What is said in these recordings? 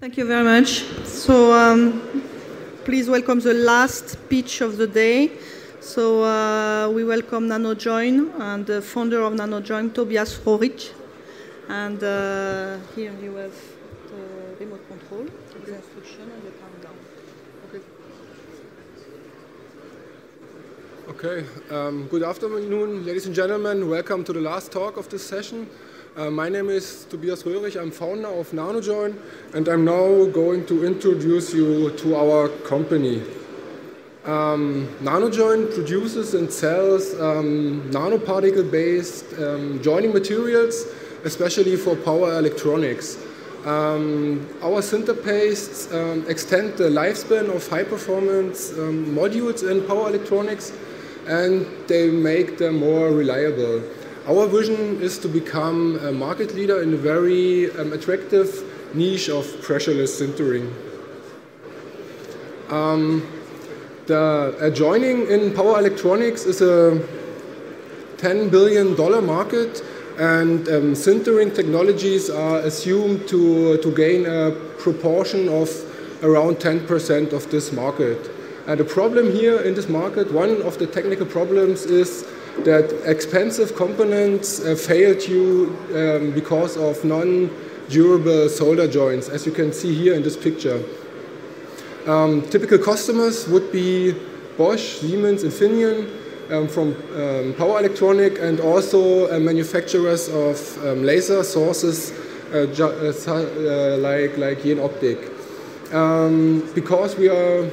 Thank you very much. So um, please welcome the last pitch of the day. So uh, we welcome NanoJoin and the founder of NanoJoin, Tobias Röhrich. And uh, here you have the remote control, the instruction and the countdown. Okay, um, good afternoon, ladies and gentlemen. Welcome to the last talk of this session. Uh, my name is Tobias Röhrich. I'm founder of NanoJoin, and I'm now going to introduce you to our company. Um, NanoJoin produces and sells um, nanoparticle-based um, joining materials, especially for power electronics. Um, our sinter pastes um, extend the lifespan of high-performance modules in power electronics, and they make them more reliable. Our vision is to become a market leader in a very um, attractive niche of pressureless sintering. Um, the adjoining in power electronics is a $10 billion market, and um, sintering technologies are assumed to, to gain a proportion of around 10% of this market. And the problem here in this market, one of the technical problems is that expensive components uh, failed you um, because of non-durable solder joints, as you can see here in this picture. Um, typical customers would be Bosch, Siemens, Infineon um, from um, power electronic and also uh, manufacturers of um, laser sources uh, uh, uh, like, like Jenoptik. Um, because we are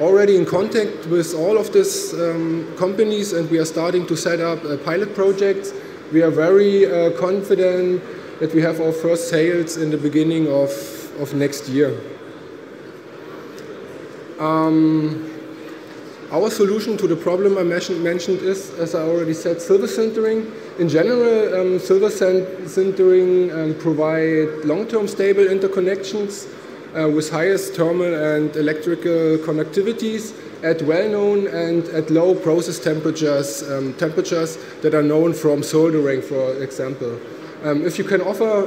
already in contact with all of these um, companies and we are starting to set up uh, pilot projects. We are very uh, confident that we have our first sales in the beginning of, of next year. Um, our solution to the problem I mentioned is, as I already said, silver sintering. In general, um, silver sintering um, provide long-term stable interconnections uh, with highest thermal and electrical conductivities at well-known and at low process temperatures, um, temperatures that are known from soldering, for example. Um, if you can offer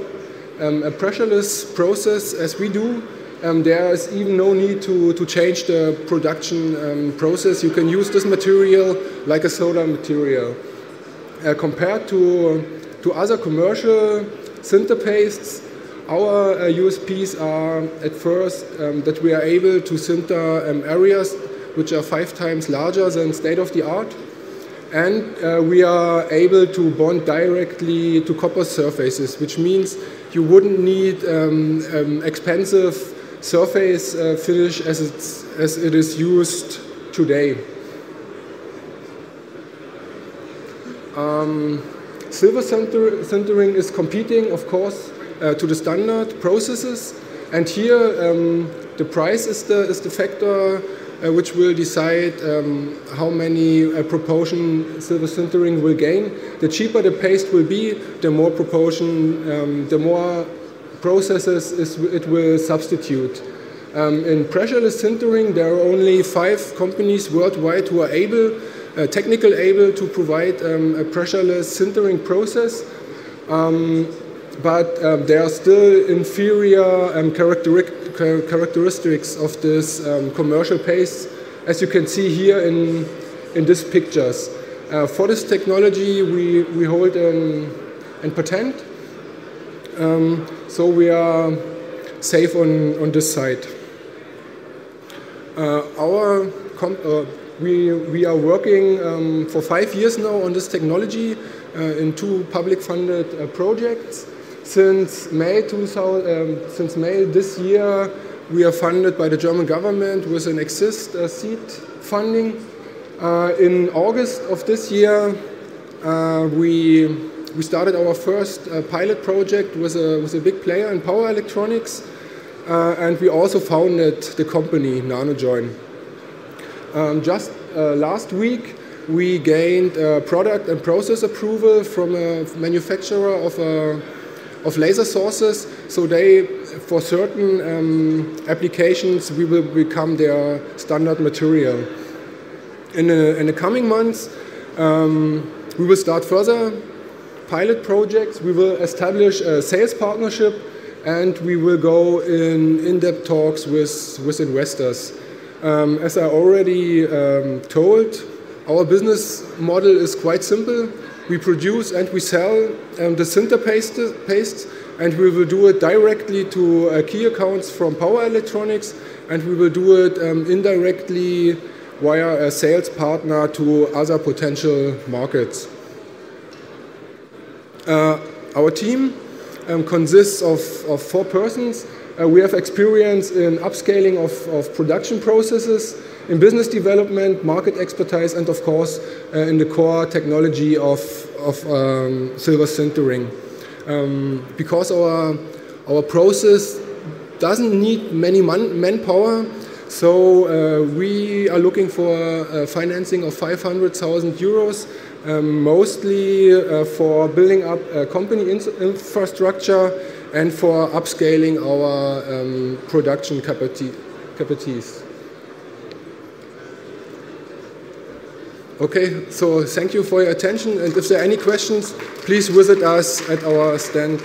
um, a pressureless process as we do, um, there is even no need to, to change the production um, process. You can use this material like a solder material. Uh, compared to, to other commercial sinter pastes, our uh, USPs are at first um, that we are able to sinter um, areas which are five times larger than state of the art. And uh, we are able to bond directly to copper surfaces, which means you wouldn't need um, um expensive surface uh, finish as, it's, as it is used today. Um, silver sintering is competing, of course, uh, to the standard processes. And here, um, the price is the, is the factor uh, which will decide um, how many uh, proportion silver sintering will gain. The cheaper the paste will be, the more proportion, um, the more processes is, it will substitute. Um, in pressureless sintering, there are only five companies worldwide who are able, uh, technically able to provide um, a pressureless sintering process. But um, there are still inferior um, characteristics of this um, commercial paste, as you can see here in, in these pictures. Uh, for this technology, we, we hold an, an patent, um, so we are safe on, on this side. Uh, our uh, we, we are working um, for five years now on this technology uh, in two public funded uh, projects. Since May, 2000, um, since May this year, we are funded by the German government with an exist uh, seed funding. Uh, in August of this year, uh, we, we started our first uh, pilot project with a, with a big player in power electronics, uh, and we also founded the company NanoJoin. Um, just uh, last week, we gained product and process approval from a manufacturer of a of laser sources. So they, for certain um, applications, we will become their standard material. In the, in the coming months, um, we will start further pilot projects. We will establish a sales partnership and we will go in in-depth talks with, with investors. Um, as I already um, told, our business model is quite simple. We produce and we sell um, the sinter paste, and we will do it directly to uh, key accounts from Power Electronics, and we will do it um, indirectly via a sales partner to other potential markets. Uh, our team um, consists of, of four persons. Uh, we have experience in upscaling of, of production processes, in business development, market expertise, and of course uh, in the core technology of, of um, silver sintering. Um, because our, our process doesn't need many man manpower, so uh, we are looking for uh, financing of 500,000 euros um, mostly uh, for building up company infrastructure and for upscaling our um, production capacities. Okay, so thank you for your attention, and if there are any questions, please visit us at our stand